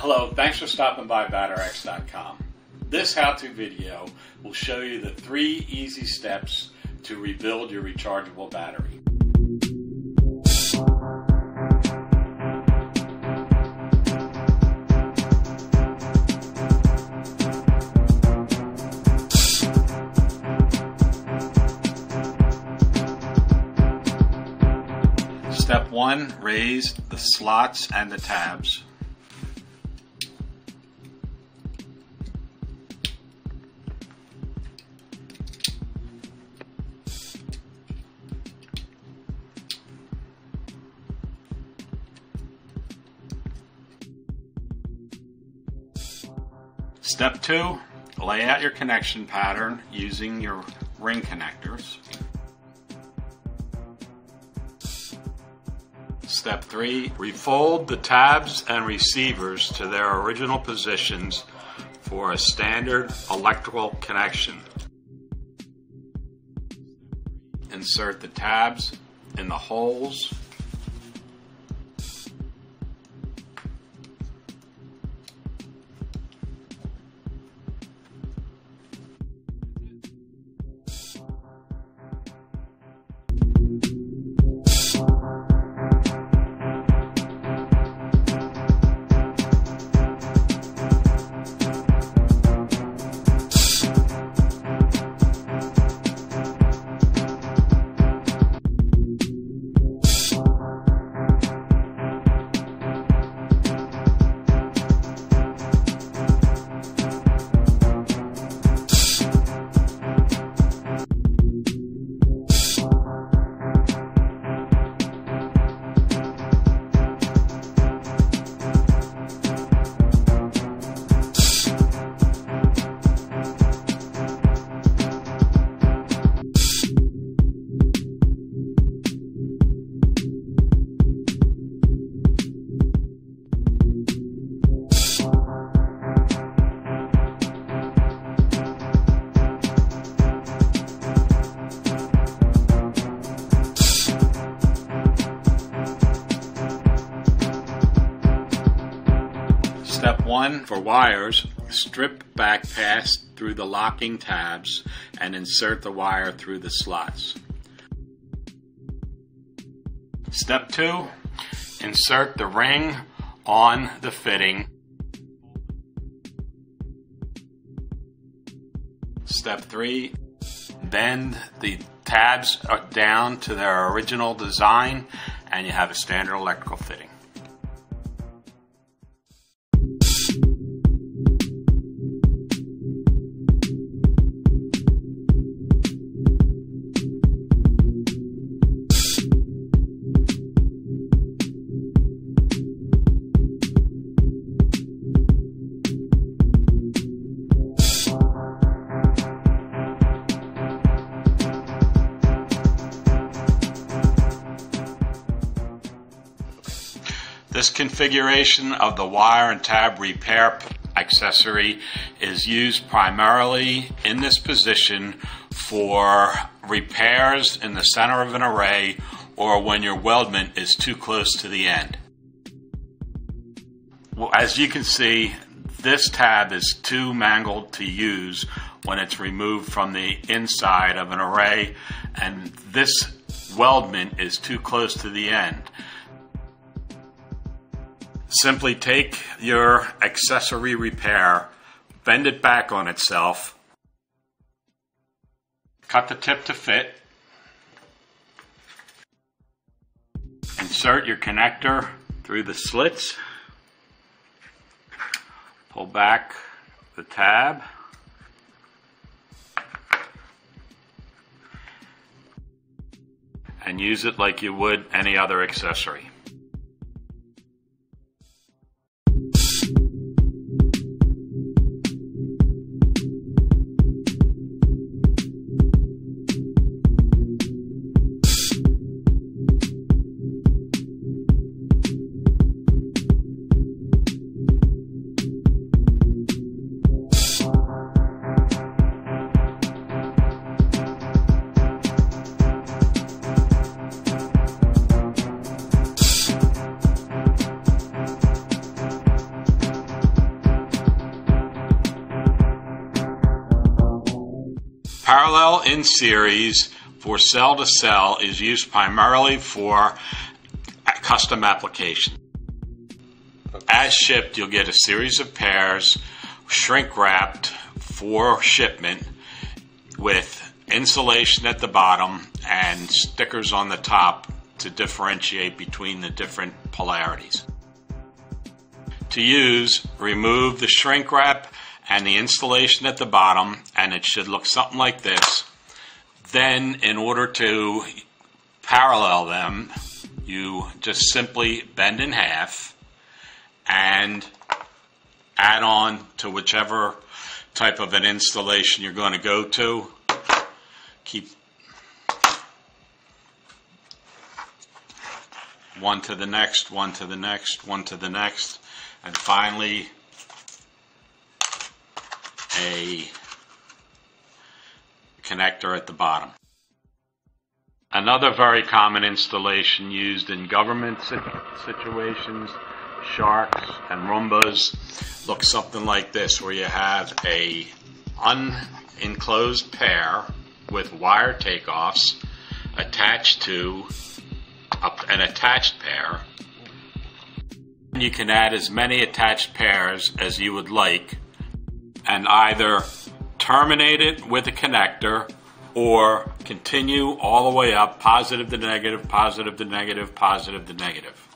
Hello, thanks for stopping by BatterX.com. This how-to video will show you the three easy steps to rebuild your rechargeable battery. Step 1. Raise the slots and the tabs. Step 2. Lay out your connection pattern using your ring connectors. Step 3. Refold the tabs and receivers to their original positions for a standard electrical connection. Insert the tabs in the holes Step 1 for wires, strip back pass through the locking tabs and insert the wire through the slots. Step 2 insert the ring on the fitting. Step 3 bend the tabs down to their original design and you have a standard electrical fitting. This configuration of the wire and tab repair accessory is used primarily in this position for repairs in the center of an array or when your weldment is too close to the end. Well, as you can see, this tab is too mangled to use when it's removed from the inside of an array and this weldment is too close to the end. Simply take your accessory repair, bend it back on itself, cut the tip to fit, insert your connector through the slits, pull back the tab, and use it like you would any other accessory. Cell in series for cell to cell is used primarily for custom application. As shipped, you'll get a series of pairs shrink wrapped for shipment with insulation at the bottom and stickers on the top to differentiate between the different polarities. To use, remove the shrink wrap and the installation at the bottom, and it should look something like this. Then, in order to parallel them, you just simply bend in half and add on to whichever type of an installation you're going to go to. Keep one to the next, one to the next, one to the next, and finally a connector at the bottom. Another very common installation used in government situations, sharks and Roombas, looks something like this, where you have a unenclosed pair with wire takeoffs attached to an attached pair. You can add as many attached pairs as you would like and either terminate it with a connector or continue all the way up, positive to negative, positive to negative, positive to negative.